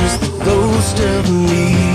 just the ghost of me.